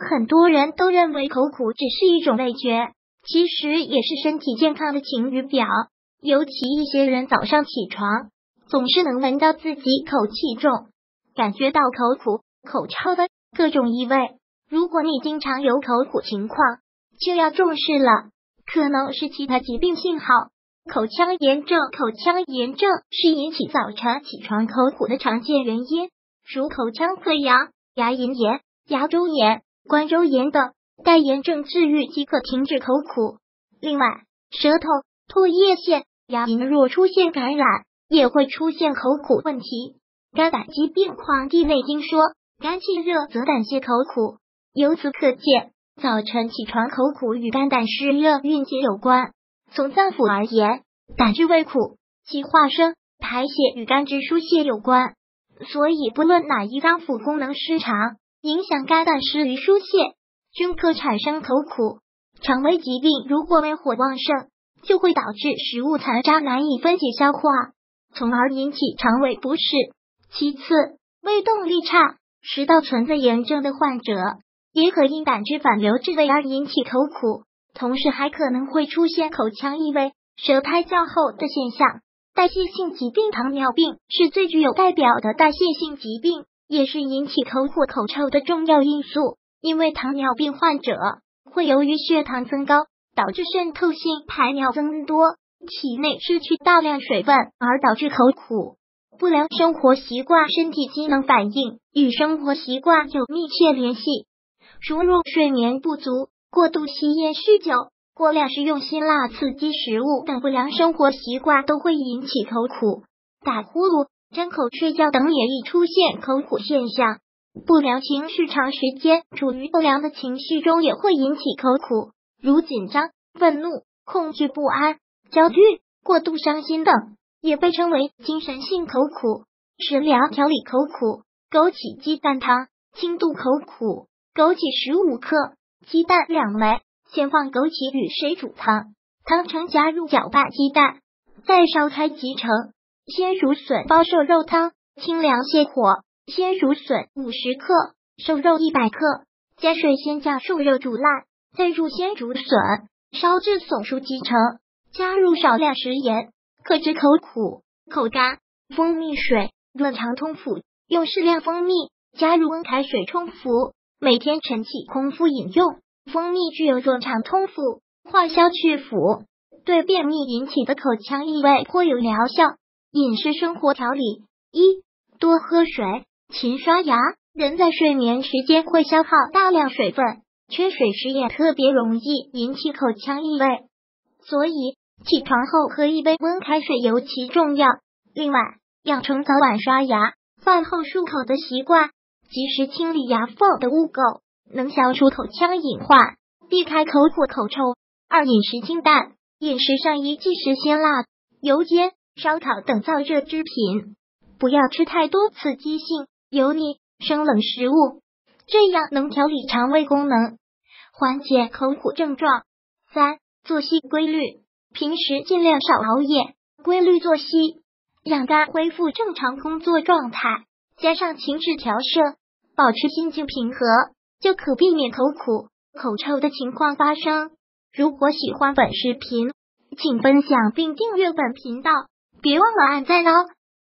很多人都认为口苦只是一种味觉，其实也是身体健康的晴雨表。尤其一些人早上起床总是能闻到自己口气重，感觉到口苦、口臭的各种异味。如果你经常有口苦情况，就要重视了，可能是其他疾病信号。口腔炎症，口腔炎症是引起早晨起床口苦的常见原因，如口腔溃疡、牙龈炎、牙周炎、关周炎等。待炎症治愈即可停止口苦。另外，舌头、唾液腺、牙龈若出现感染，也会出现口苦问题。肝胆疾病，《黄帝内经》说，肝气热则胆泄口苦。由此可见，早晨起床口苦与肝胆湿热运结有关。从脏腑而言，胆汁味苦，其化生排泄与肝汁疏泄有关。所以，不论哪一脏腑功能失常，影响肝胆湿于疏泄，均可产生口苦。肠胃疾病如果胃火旺盛，就会导致食物残渣难以分解消化，从而引起肠胃不适。其次，胃动力差、食道存在炎症的患者，也可因胆汁反流至胃而引起口苦。同时还可能会出现口腔异味、舌苔较厚的现象。代谢性疾病，糖尿病是最具有代表的代谢性疾病，也是引起口苦、口臭的重要因素。因为糖尿病患者会由于血糖增高，导致渗透性排尿增多，体内失去大量水分，而导致口苦。不良生活习惯，身体机能反应与生活习惯有密切联系，如若睡眠不足。过度吸烟、酗酒、过量食用辛辣刺激食物等不良生活习惯都会引起口苦。打呼噜、张口睡觉等也易出现口苦现象。不良情绪长时间处于不良的情绪中也会引起口苦，如紧张、愤怒、恐惧不安、焦虑、过度伤心等，也被称为精神性口苦。食疗调理口苦：枸杞鸡蛋汤，轻度口苦，枸杞十五克。鸡蛋两枚，先放枸杞与水煮汤，汤成加入搅拌鸡蛋，再烧开即成。鲜竹笋包瘦肉汤，清凉泻火。鲜竹笋五十克，瘦肉一百克，加水先将瘦肉煮烂，再入鲜竹笋，烧至笋熟即成。加入少量食盐，克制口苦、口干。蜂蜜水润肠通腑，用适量蜂蜜，加入温开水冲服。每天晨起空腹饮用，蜂蜜具有润肠通腹、化消去腐，对便秘引起的口腔异味颇有疗效。饮食生活调理：一、多喝水，勤刷牙。人在睡眠时间会消耗大量水分，缺水时也特别容易引起口腔异味，所以起床后喝一杯温开水尤其重要。另外，养成早晚刷牙、饭后漱口的习惯。及时清理牙缝的污垢，能消除口腔隐患，避开口苦口臭。二、饮食清淡，饮食上宜忌食辛辣、油煎、烧烤等燥热之品，不要吃太多刺激性、油腻、生冷食物，这样能调理肠胃功能，缓解口苦症状。三、作息规律，平时尽量少熬夜，规律作息，让肝恢复正常工作状态，加上情志调摄。保持心情平和，就可避免口苦、口臭的情况发生。如果喜欢本视频，请分享并订阅本频道，别忘了按赞哦。